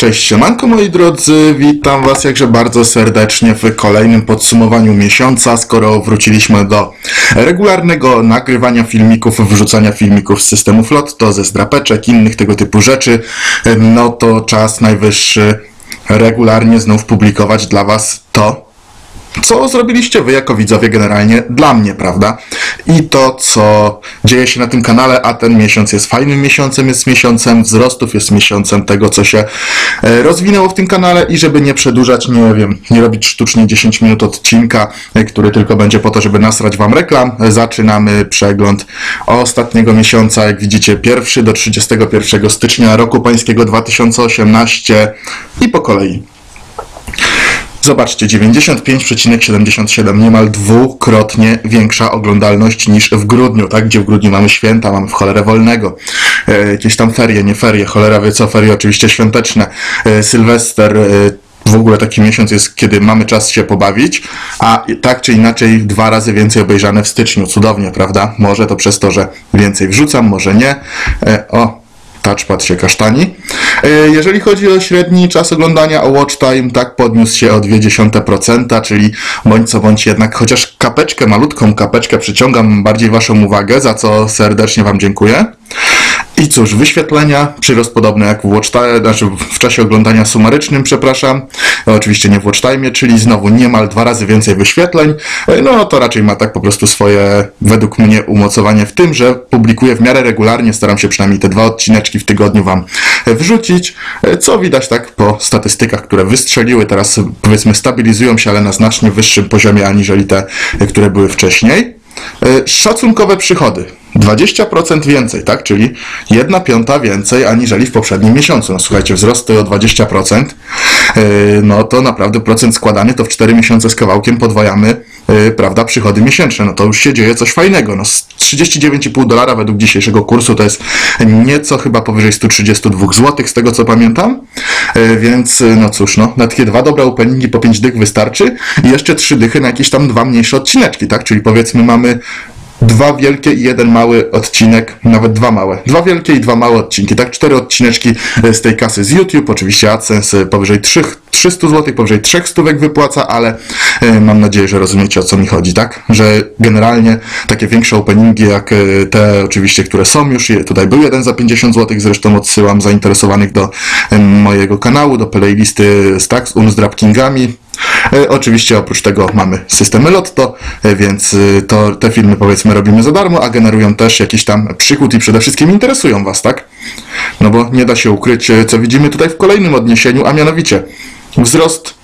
Cześć siemanko moi drodzy, witam was jakże bardzo serdecznie w kolejnym podsumowaniu miesiąca, skoro wróciliśmy do regularnego nagrywania filmików, wrzucania filmików z systemu Flotto, ze zdrapeczek, innych tego typu rzeczy, no to czas najwyższy regularnie znów publikować dla was to, co zrobiliście wy jako widzowie generalnie dla mnie, prawda? I to, co dzieje się na tym kanale, a ten miesiąc jest fajnym miesiącem, jest miesiącem wzrostów, jest miesiącem tego, co się e, rozwinęło w tym kanale i żeby nie przedłużać, nie wiem, nie robić sztucznie 10 minut odcinka, e, który tylko będzie po to, żeby nasrać wam reklam, e, zaczynamy przegląd ostatniego miesiąca, jak widzicie, pierwszy do 31 stycznia roku pańskiego 2018 i po kolei. Zobaczcie, 95,77, niemal dwukrotnie większa oglądalność niż w grudniu, tak? Gdzie w grudniu mamy święta, mamy w cholerę wolnego, e, jakieś tam ferie, nie ferie, cholera wie co, ferie oczywiście świąteczne, e, Sylwester, e, w ogóle taki miesiąc jest, kiedy mamy czas się pobawić, a tak czy inaczej dwa razy więcej obejrzane w styczniu. Cudownie, prawda? Może to przez to, że więcej wrzucam, może nie. E, o, touchpad się kasztani. E, Jeżeli chodzi o średni czas oglądania, o watch time, tak podniósł się o 0,2%, czyli bądź co bądź jednak chociaż kapeczkę, malutką kapeczkę przyciągam bardziej Waszą uwagę, za co serdecznie Wam dziękuję. I cóż, wyświetlenia, przyrost podobny jak w watch time, znaczy w czasie oglądania sumarycznym, przepraszam, oczywiście nie w watch time, czyli znowu niemal dwa razy więcej wyświetleń, E, no to raczej ma tak po prostu swoje, według mnie, umocowanie w tym, że publikuję w miarę regularnie, staram się przynajmniej te dwa odcineczki w tygodniu Wam e, wrzucić, e, co widać tak po statystykach, które wystrzeliły, teraz powiedzmy stabilizują się, ale na znacznie wyższym poziomie aniżeli te, e, które były wcześniej. E, Szacunkowe przychody. 20% więcej, tak? Czyli 1 piąta więcej aniżeli w poprzednim miesiącu. No słuchajcie, wzrosty o 20%, e, no to naprawdę procent składany to w 4 miesiące z kawałkiem podwajamy, e, prawda, przychody miesięczne. No to już się dzieje coś fajnego. No z 39,5 dolara według dzisiejszego kursu to jest nieco chyba powyżej 132 zł, z tego co pamiętam. E, Więc, no cóż, no, na takie dwa dobre openingi po 5 dych wystarczy i jeszcze trzy dychy na jakieś tam dwa mniejsze odcineczki, tak? Czyli powiedzmy mamy dwa wielkie i jeden mały odcinek, nawet dwa małe. Dwa wielkie i dwa małe odcinki, tak? Cztery odcineczki z tej kasy z YouTube, oczywiście AdSense powyżej 3, 300 zł, powyżej 300 stówek wypłaca, ale e, mam nadzieję, że rozumiecie o co mi chodzi, tak? Że generalnie takie większe openingi jak e, te oczywiście, które są już, tutaj był jeden za 50 zł, zresztą odsyłam zainteresowanych do e, mojego kanału, do playlisty z tak, z Drapkingami, E, Oczywiście oprócz tego mamy systemy Lotto, więc to, te filmy powiedzmy robimy za darmo, a generują też jakiś tam przychód i przede wszystkim interesują Was, tak? No bo nie da się ukryć, co widzimy tutaj w kolejnym odniesieniu, a mianowicie wzrost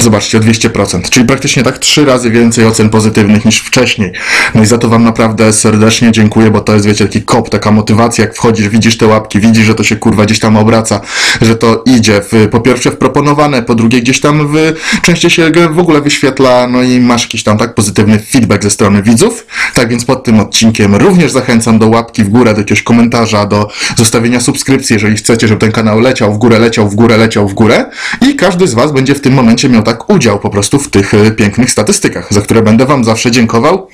Zobaczcie, o 200%, czyli praktycznie tak trzy razy więcej ocen pozytywnych niż wcześniej. No i za to Wam naprawdę serdecznie dziękuję, bo to jest, wiecie, taki kop, taka motywacja, jak wchodzisz, widzisz te łapki, widzisz, że to się kurwa gdzieś tam obraca, że to idzie, w, po pierwsze w proponowane, po drugie gdzieś tam w, częściej się w ogóle wyświetla, no i masz jakiś tam tak pozytywny feedback ze strony widzów. Tak więc pod tym odcinkiem również zachęcam do łapki w górę, do jakiegoś komentarza, do zostawienia subskrypcji, jeżeli chcecie, żeby ten kanał leciał w górę, leciał w górę, leciał w górę i każdy z Was będzie w tym momencie miał tak udział po prostu w tych e, pięknych statystykach, za które będę Wam zawsze dziękował.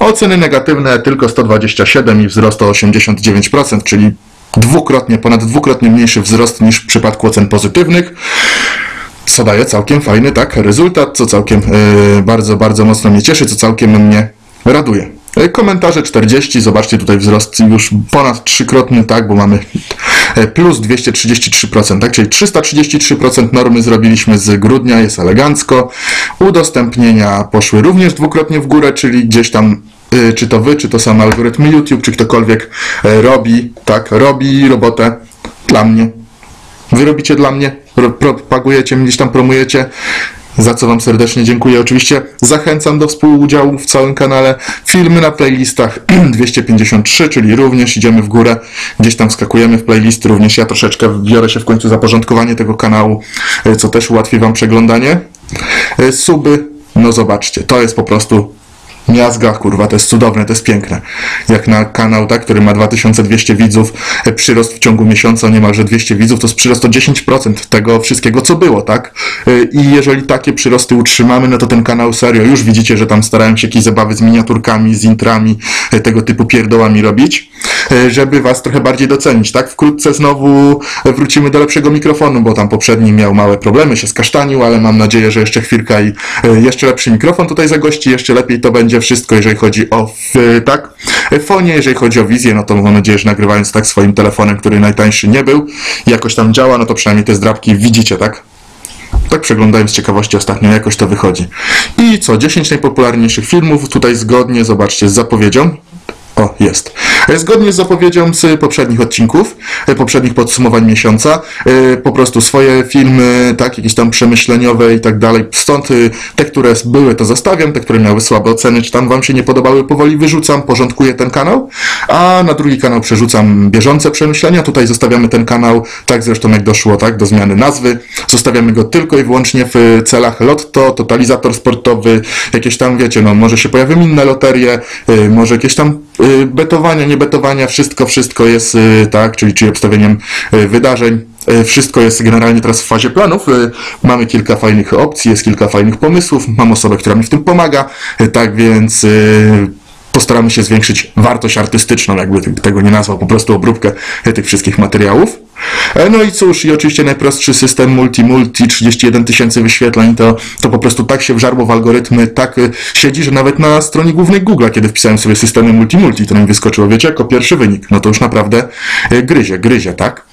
Oceny negatywne tylko 127 i wzrost o 89%, czyli dwukrotnie, ponad dwukrotnie mniejszy wzrost niż w przypadku ocen pozytywnych co daje całkiem fajny tak rezultat, co całkiem e, bardzo, bardzo mocno mnie cieszy, co całkiem mnie raduje. E, Komentarze 40, zobaczcie tutaj wzrost już ponad trzykrotny, tak, bo mamy e, plus 233%, tak, czyli 333% normy zrobiliśmy z grudnia, jest elegancko. Udostępnienia poszły również dwukrotnie w górę, czyli gdzieś tam e, czy to wy, czy to sam algorytm YouTube, czy ktokolwiek robi, tak, robi robotę dla mnie. Wy robicie dla mnie, ro- propagujecie, gdzieś tam promujecie, za co Wam serdecznie dziękuję. Oczywiście zachęcam do współudziału w całym kanale. Filmy na playlistach 253, czyli również idziemy w górę, gdzieś tam skakujemy w playlisty. Również ja troszeczkę biorę się w końcu za porządkowanie tego kanału, e, co też ułatwi Wam przeglądanie. E, Suby, no zobaczcie, to jest po prostu Miazga, kurwa, to jest cudowne, to jest piękne. Jak na kanał, tak, który ma 2200 widzów, e, przyrost w ciągu miesiąca niemalże 200 widzów, to jest przyrost o 10% tego wszystkiego, co było, tak? E, I jeżeli takie przyrosty utrzymamy, no to ten kanał serio, już widzicie, że tam starałem się jakieś zabawy z miniaturkami, z intrami, e, tego typu pierdołami robić, żeby was trochę bardziej docenić, tak? Wkrótce znowu wrócimy do lepszego mikrofonu, bo tam poprzedni miał małe problemy, się skasztanił, ale mam nadzieję, że jeszcze chwilka i jeszcze lepszy mikrofon tutaj zagości, jeszcze lepiej to będzie wszystko, jeżeli chodzi o tak, fonie, jeżeli chodzi o wizję, no to mam nadzieję, że nagrywając tak swoim telefonem, który najtańszy nie był, jakoś tam działa, no to przynajmniej te zdrabki widzicie, tak? Tak przeglądając z ciekawości ostatnio jakoś to wychodzi. I co, 10 najpopularniejszych filmów, tutaj zgodnie, zobaczcie, z zapowiedzią, o, jest. E, zgodnie z zapowiedzią z poprzednich odcinków, e, poprzednich podsumowań miesiąca, e, po prostu swoje filmy, tak, jakieś tam przemyśleniowe i tak dalej. Stąd te, które były, to zostawiam, te, które miały słabe oceny, czy tam wam się nie podobały, powoli wyrzucam, porządkuję ten kanał, a na drugi kanał przerzucam bieżące przemyślenia. Tutaj zostawiamy ten kanał, tak zresztą jak doszło, tak, do zmiany nazwy. Zostawiamy go tylko i wyłącznie w celach lotto, totalizator sportowy, jakieś tam, wiecie, no, może się pojawią inne loterie, może jakieś tam betowania, nie betowania, wszystko, wszystko jest y, tak, czyli, czyli obstawieniem y, wydarzeń. Wszystko jest generalnie teraz w fazie planów. Mamy kilka fajnych opcji, jest kilka fajnych pomysłów. Mam osobę, która mi w tym pomaga. Tak więc postaramy się zwiększyć wartość artystyczną, jakby tego nie nazwał, po prostu obróbkę tych wszystkich materiałów. E, no i cóż, i oczywiście najprostszy system multi-multi, 31 tysięcy wyświetleń, to, to po prostu tak się wżarło w algorytmy, tak e, siedzi, że nawet na stronie głównej Google, kiedy wpisałem sobie systemy multi-multi, to mi wyskoczyło, wiecie, jako pierwszy wynik. No to już naprawdę e, gryzie, gryzie, tak?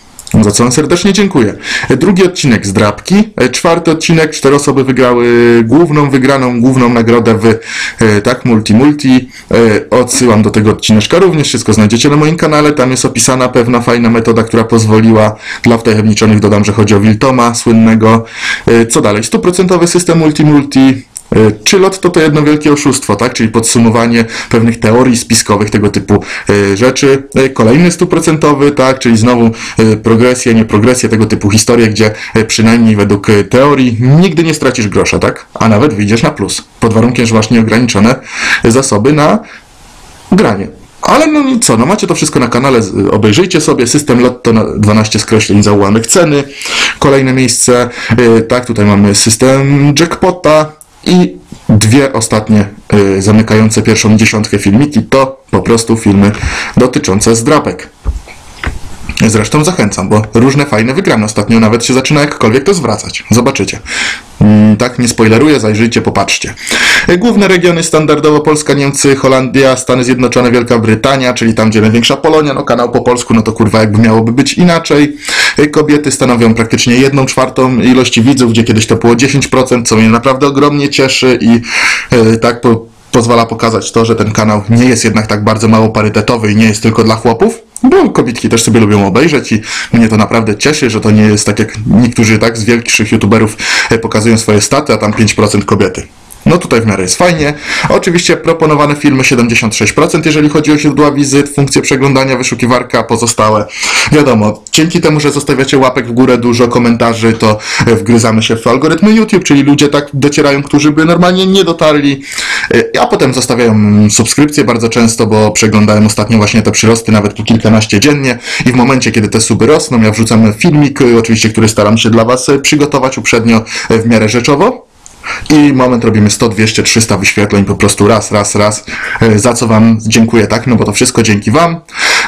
Za co serdecznie dziękuję. Drugi odcinek z drapki, czwarty odcinek, cztery osoby wygrały główną, wygraną główną nagrodę w e, tak, multi multi. E, odsyłam do tego odcineczka również, wszystko znajdziecie na moim kanale, tam jest opisana pewna fajna metoda, która pozwoliła, dla wtajemniczonych dodam, że chodzi o Wiltoma słynnego. E, co dalej? Stuprocentowy system multi multi, E, czy lot to jedno wielkie oszustwo, tak? Czyli podsumowanie pewnych teorii spiskowych, tego typu e, rzeczy. E, kolejny stuprocentowy, tak? Czyli znowu progresja, nie progresja, tego typu historie, gdzie przynajmniej według teorii nigdy nie stracisz grosza, tak? A nawet wyjdziesz na plus. Pod warunkiem, że masz nieograniczone zasoby na granie. Ale no co, no macie to wszystko na kanale, obejrzyjcie sobie, system Lotto na 12 skreśleń zaułanych ceny. Kolejne miejsce, tak, tutaj mamy system jackpota, i dwie ostatnie y, zamykające pierwszą dziesiątkę filmiki to po prostu filmy dotyczące zdrapek. Zresztą zachęcam, bo różne fajne wygrane ostatnio nawet się zaczyna jakkolwiek to zwracać. Zobaczycie. Mm, tak, nie spoileruję, zajrzyjcie, popatrzcie. Główne regiony standardowo Polska, Niemcy, Holandia, Stany Zjednoczone, Wielka Brytania, czyli tam, gdzie największa Polonia, no kanał po polsku, no to kurwa jakby miałoby być inaczej. Kobiety stanowią praktycznie jedną czwartą ilości widzów, gdzie kiedyś to było 10%, co mnie naprawdę ogromnie cieszy i yy, tak po, pozwala pokazać to, że ten kanał nie jest jednak tak bardzo mało parytetowy i nie jest tylko dla chłopów. Bo kobietki też sobie lubią obejrzeć i mnie to naprawdę cieszy, że to nie jest tak jak niektórzy tak z większych youtuberów e, pokazują swoje staty, a tam 5% kobiety. No tutaj w miarę jest fajnie. Oczywiście proponowane filmy 76%, jeżeli chodzi o źródła wizyt, funkcje przeglądania, wyszukiwarka, pozostałe. Wiadomo, dzięki temu, że zostawiacie łapek w górę, dużo komentarzy, to e, wgryzamy się w algorytmy YouTube, czyli ludzie tak docierają, którzy by normalnie nie dotarli, a potem zostawiają subskrypcje bardzo często, bo przeglądałem ostatnio właśnie te przyrosty, nawet po kilkanaście dziennie. I w momencie, kiedy te suby rosną, ja wrzucam filmik, oczywiście, który staram się dla Was e, przygotować uprzednio w miarę rzeczowo, i moment robimy 100, 200, 300 wyświetleń po prostu raz, raz, raz, e, za co Wam dziękuję, tak, no bo to wszystko dzięki Wam.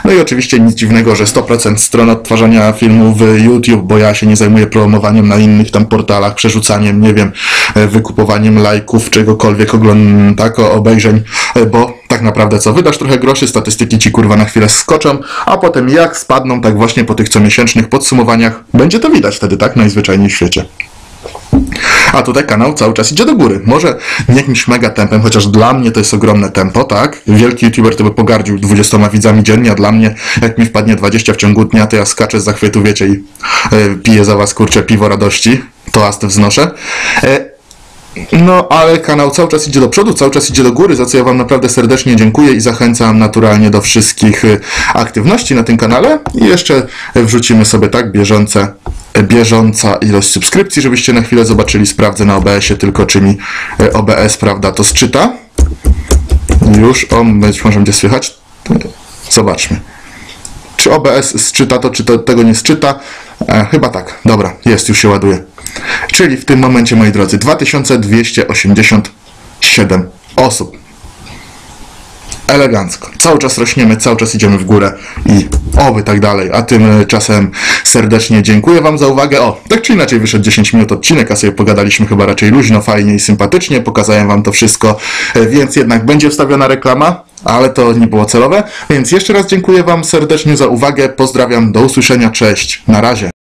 No i oczywiście nic dziwnego, że 100% stron odtwarzania filmów w YouTube, bo ja się nie zajmuję promowaniem na innych tam portalach, przerzucaniem, nie wiem, e, wykupowaniem lajków, czegokolwiek, ogląd tak, obejrzeń, e, bo tak naprawdę co, wydasz trochę groszy, statystyki Ci kurwa na chwilę skoczą, a potem jak spadną, tak właśnie po tych comiesięcznych podsumowaniach, będzie to widać wtedy, tak, najzwyczajniej w świecie. A tutaj kanał cały czas idzie do góry. Może nie jakimś mega tempem, chociaż dla mnie to jest ogromne tempo, tak? Wielki youtuber to by pogardził 20 widzami dziennie, a dla mnie, jak mi wpadnie 20 w ciągu dnia, to ja skaczę z zachwytu, wiecie, i e, piję za was, kurczę, piwo radości. To asty wznoszę. E, no, ale kanał cały czas idzie do przodu, cały czas idzie do góry, za co ja Wam naprawdę serdecznie dziękuję i zachęcam naturalnie do wszystkich e, aktywności na tym kanale. I jeszcze wrzucimy sobie tak bieżące bieżąca ilość subskrypcji, żebyście na chwilę zobaczyli, sprawdzę na OBS-ie tylko, czy mi e, OBS, prawda, to sczyta. Już, o, być może będzie słychać. Zobaczmy. Czy OBS sczyta to, czy to, tego nie sczyta? E, chyba tak. Dobra, jest, już się ładuje. Czyli w tym momencie, moi drodzy, 2287 osób. Elegancko. Cały czas rośniemy, cały czas idziemy w górę i oby tak dalej. A tymczasem serdecznie dziękuję Wam za uwagę. O, tak czy inaczej wyszedł 10 minut odcinek, a sobie pogadaliśmy chyba raczej luźno, fajnie i sympatycznie. Pokazałem Wam to wszystko, e, więc jednak będzie wstawiona reklama, ale to nie było celowe. Więc jeszcze raz dziękuję Wam serdecznie za uwagę. Pozdrawiam, do usłyszenia, cześć, na razie.